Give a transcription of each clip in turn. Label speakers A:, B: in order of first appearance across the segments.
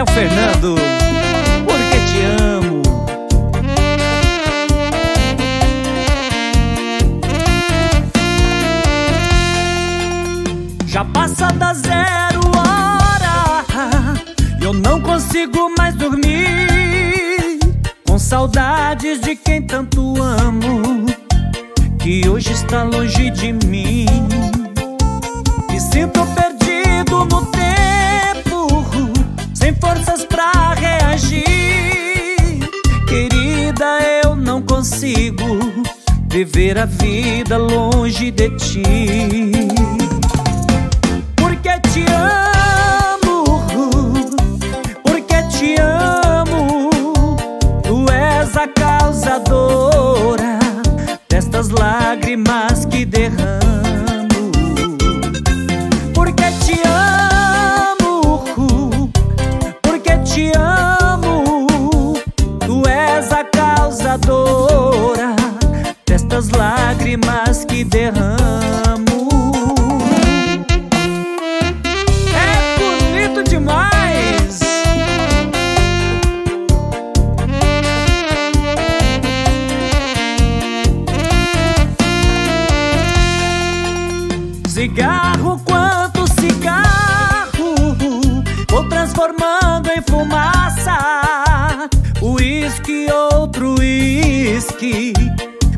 A: Léo Fernando, porque te amo. Já passa da zero hora, eu não consigo mais dormir. Com saudades de quem tanto amo, que hoje está longe de mim. Me sinto perdido no tempo sem forças pra reagir. Querida, eu não consigo Viver a vida longe de ti. Porque te amo Porque te amo. Tu és a causadora Destas lágrimas que derramo te amo Tu és a causadora destas lágrimas que derramo. É bonito demais. Cigarro Uísque, outro uísque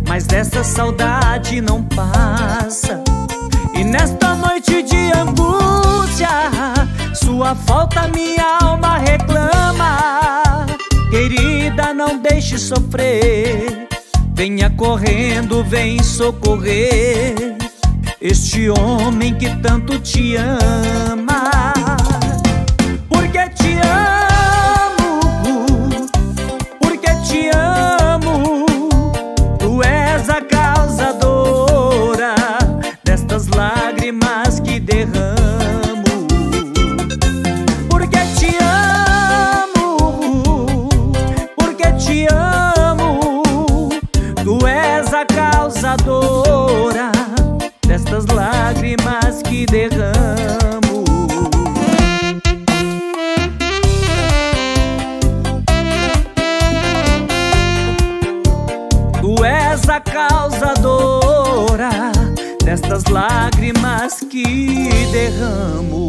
A: mas dessa saudade não passa. E nesta noite de angústia, sua falta minha alma reclama. Querida, não deixe sofrer. Venha correndo, vem socorrer este homem que tanto te ama. Causadora destas lágrimas que derramo. Tu és a causadora destas lágrimas que derramo.